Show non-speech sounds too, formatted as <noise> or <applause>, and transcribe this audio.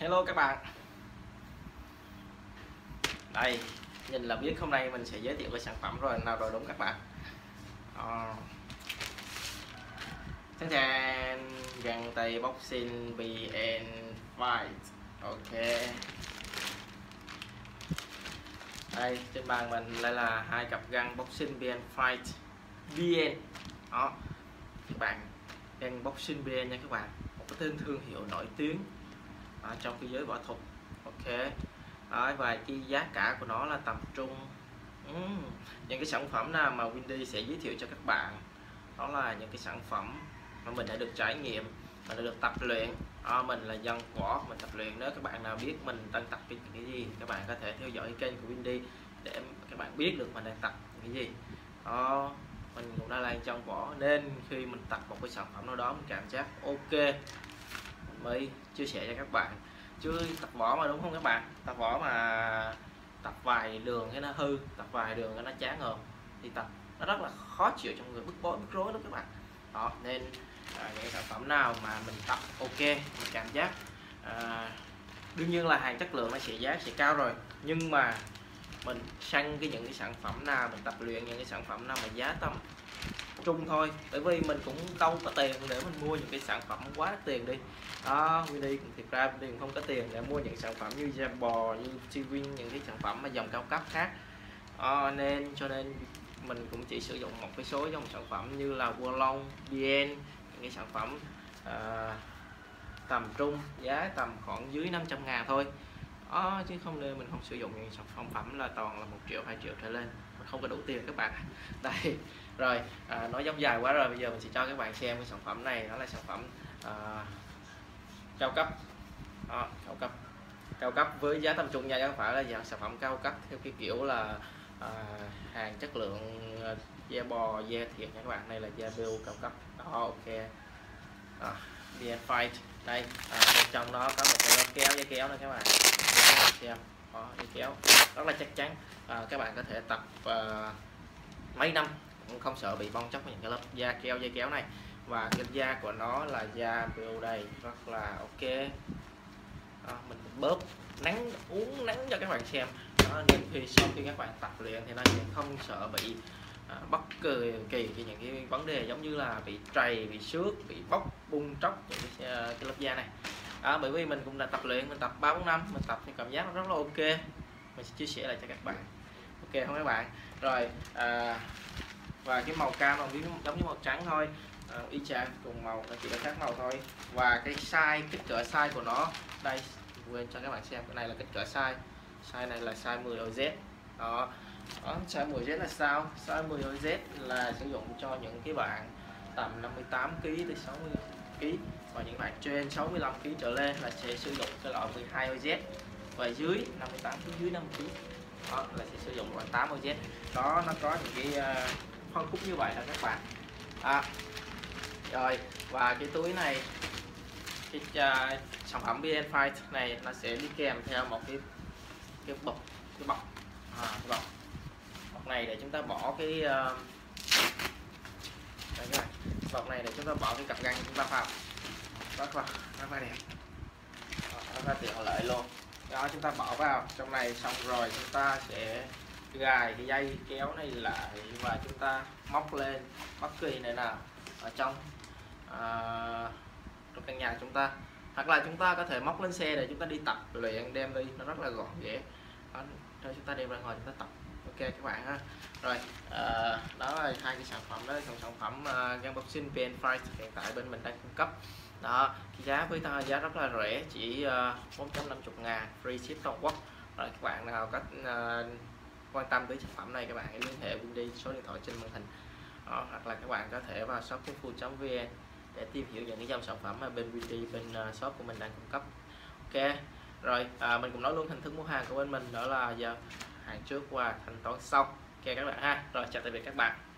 Hello các bạn. Đây, Nhìn là biết hôm nay mình sẽ giới thiệu cái sản phẩm rồi, nào rồi đúng các bạn? À. Sẵn sàng găng tay boxing BN Fight. Ok. Đây, trên bàn mình đây là hai cặp găng boxing BN Fight. BN Đó. Các bạn, găng boxing BN nha các bạn. Một cái tên thương hiệu nổi tiếng ở trong cái giới võ thuật. Ok. Đấy, và cái giá cả của nó là tầm trung. Uhm. những cái sản phẩm nào mà Windy sẽ giới thiệu cho các bạn đó là những cái sản phẩm mà mình đã được trải nghiệm mình đã được tập luyện. À, mình là dân võ mình tập luyện. Nếu các bạn nào biết mình đang tập cái, cái gì các bạn có thể theo dõi kênh của Windy để các bạn biết được mình đang tập cái gì. Đó mình cũng đã là trong võ nên khi mình tập một cái sản phẩm nào đó mình cảm giác ok mới chia sẻ cho các bạn. Chứ tập võ mà đúng không các bạn? Tập võ mà tập vài đường cái nó hư tập vài đường cái nó chán hơn, thì tập nó rất là khó chịu trong người bức bối bức rối lắm các bạn. Đó nên à, những sản phẩm nào mà mình tập ok mình cảm giác à, đương nhiên là hàng chất lượng nó sẽ giá sẽ cao rồi. Nhưng mà mình săn cái những cái sản phẩm nào mình tập luyện những cái sản phẩm nào mà giá tầm trung thôi. Bởi vì mình cũng đâu có tiền để mình mua những cái sản phẩm quá tiền đi. Đó Winnie thiệt ra mình không có tiền để mua những sản phẩm như da bò như Chivin những cái sản phẩm mà dòng cao cấp khác. À, nên cho nên mình cũng chỉ sử dụng một cái số dòng sản phẩm như là Wallon, BN những cái sản phẩm uh, tầm trung giá tầm khoảng dưới 500 ngàn thôi. Đó, chứ không nên mình không sử dụng những sản phẩm là toàn là một triệu hai triệu trở lên mình không có đủ tiền các bạn. <laughs> Đây rồi à, nói giống dài quá rồi bây giờ mình sẽ cho các bạn xem cái sản phẩm này đó là sản phẩm à, cao cấp. Đó, cao cấp. Cao cấp với giá tầm trung nha chứ không phải là dạng sản phẩm cao cấp theo cái kiểu là à, hàng chất lượng à, da bò da thiệt nha các bạn. Này là da BU cao cấp. Đó ok. Đó, VN Fight. Đây à, bên trong đó có một cái kéo dây kéo nữa các bạn xem. Đó, dây kéo. Rất là chắc chắn à, các bạn có thể tập à, mấy năm cũng không sợ bị bong chóc những cái lớp da keo dây kéo này. Và cái da của nó là da BU đầy rất là ok. À, mình bóp nắng uống nắng cho các bạn xem. Đó, nên khi sau khi các bạn tập luyện thì nó sẽ không sợ bị à, bất kỳ kỳ những cái vấn đề giống như là bị trầy bị xước bị bóc bung tróc những cái, à, cái lớp da này. Đó, bởi vì mình cũng đã tập luyện mình tập ba bốn năm mình tập thì cảm giác nó rất là ok. Mình sẽ chia sẻ lại cho các bạn ok không các bạn. Rồi à, và cái màu cam màu giống như màu trắng thôi. À, y chang cùng màu nó chỉ là khác màu thôi. Và cái size kích cỡ size của nó đây quên cho các bạn xem cái này là kích cỡ size. Size này là size 10 đôi Z. Đó. Đó, size 10Z là sao? Size 10 Z là sử dụng cho những cái bạn tầm 58 kg tới 60 kg và những bạn trên 65 kg trở lên là sẽ sử dụng cái loại 12 đôi Z. Và dưới 58 kg dưới 50 kg đó là sẽ sử dụng loại 8 đôi Z đó nó có những cái uh, phân khúc như vậy là các bạn. À, rồi và cái túi này cái uh, sản phẩm BN Fight này nó sẽ đi kèm theo một cái cái bọc cái bọc. À, cái bọc. Bọc này để chúng ta bỏ cái uh, đây các bạn. Bọc này để chúng ta bỏ cái cặp găng chúng ta vào. Rất là rất là đẹp. Rất là tiện lợi luôn đó chúng ta bỏ vào. Trong này xong rồi chúng ta sẽ gài cái dây kéo này lại và chúng ta móc lên. Bất kỳ này nào ở trong à, trong căn nhà chúng ta. Hoặc là chúng ta có thể móc lên xe để chúng ta đi tập luyện đem đi. Nó rất là gọn dễ. Đó, cho chúng ta đem ra ngoài chúng ta tập. Ok các bạn ha. Rồi à, đó là hai cái sản phẩm đó. Là sản phẩm à, uh, găng boxing VN Fight hiện tại bên mình đang cung cấp đó giá với ta giá rất là rẻ chỉ ờ, uh, 450 ngàn free ship toàn quốc. Rồi các bạn nào có uh, quan tâm tới sản phẩm này các bạn hãy liên hệ Windy số điện thoại trên màn hình. Đó, hoặc là các bạn có thể vào shop vn để tìm hiểu những cái dòng sản phẩm mà bên Windy bên uh, shop của mình đang cung cấp. Ok rồi à, mình cũng nói luôn hình thức mua hàng của bên mình đó là giờ hàng trước qua thanh toán sau ok các bạn ha rồi chào tạm biệt các bạn.